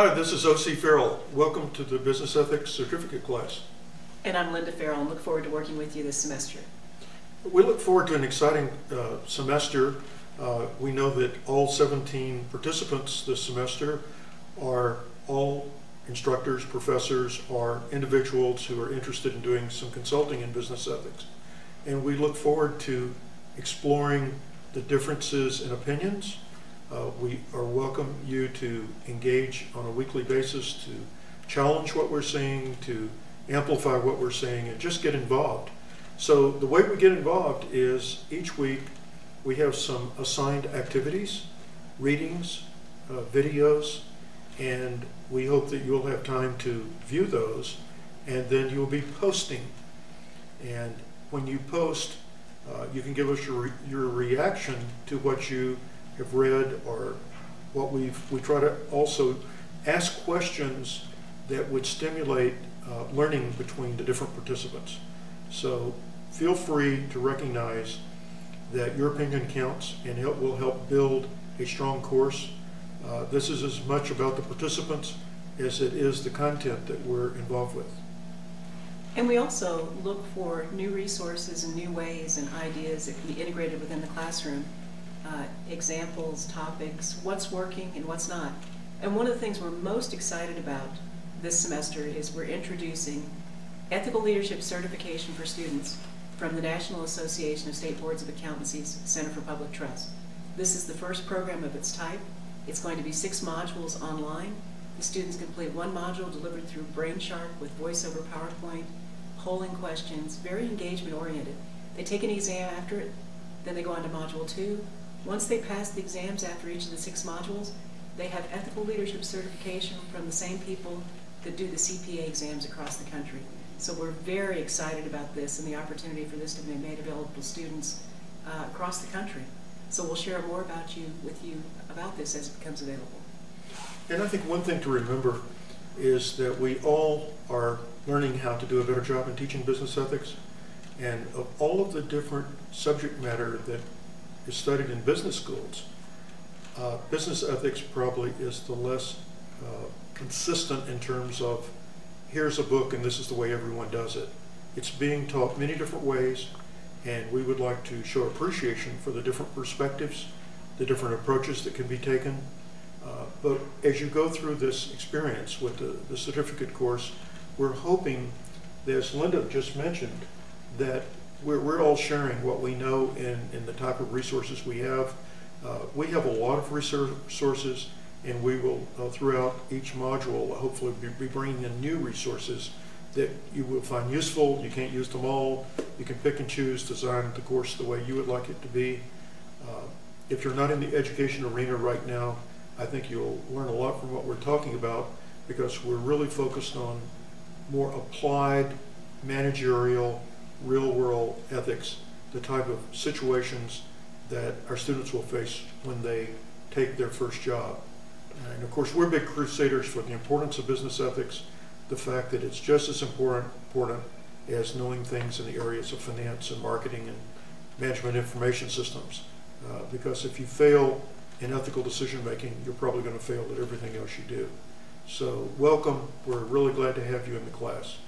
Hi, this is O.C. Ferrell. Welcome to the Business Ethics Certificate class. And I'm Linda Ferrell and look forward to working with you this semester. We look forward to an exciting uh, semester. Uh, we know that all 17 participants this semester are all instructors, professors, are individuals who are interested in doing some consulting in business ethics. And we look forward to exploring the differences in opinions. Uh, we are welcome you to engage on a weekly basis to challenge what we're saying, to amplify what we're saying, and just get involved. So the way we get involved is each week we have some assigned activities, readings, uh, videos, and we hope that you'll have time to view those, and then you'll be posting. And when you post, uh, you can give us your, re your reaction to what you have read or what we've, we try to also ask questions that would stimulate uh, learning between the different participants. So feel free to recognize that your opinion counts and it will help build a strong course. Uh, this is as much about the participants as it is the content that we're involved with. And we also look for new resources and new ways and ideas that can be integrated within the classroom. Uh, examples, topics, what's working and what's not. And one of the things we're most excited about this semester is we're introducing ethical leadership certification for students from the National Association of State Boards of Accountancy's Center for Public Trust. This is the first program of its type. It's going to be six modules online. The students complete one module delivered through BrainShark with voiceover PowerPoint, polling questions, very engagement oriented. They take an exam after it, then they go on to module two. Once they pass the exams after each of the six modules, they have ethical leadership certification from the same people that do the CPA exams across the country. So we're very excited about this and the opportunity for this to be made available to students uh, across the country. So we'll share more about you with you about this as it becomes available. And I think one thing to remember is that we all are learning how to do a better job in teaching business ethics. And of all of the different subject matter that is studied in business schools, uh, business ethics probably is the less uh, consistent in terms of here's a book and this is the way everyone does it. It's being taught many different ways and we would like to show appreciation for the different perspectives, the different approaches that can be taken. Uh, but as you go through this experience with the, the certificate course, we're hoping, as Linda just mentioned, that we're, we're all sharing what we know and, in the type of resources we have. Uh, we have a lot of resources and we will, uh, throughout each module, hopefully be, be, bringing in new resources that you will find useful. You can't use them all. You can pick and choose, design the course the way you would like it to be. Uh, if you're not in the education arena right now, I think you'll learn a lot from what we're talking about because we're really focused on more applied, managerial, real-world ethics, the type of situations that our students will face when they take their first job. And of course, we're big crusaders for the importance of business ethics, the fact that it's just as important, important as knowing things in the areas of finance and marketing and management information systems. Uh, because if you fail in ethical decision making, you're probably going to fail at everything else you do. So welcome. We're really glad to have you in the class.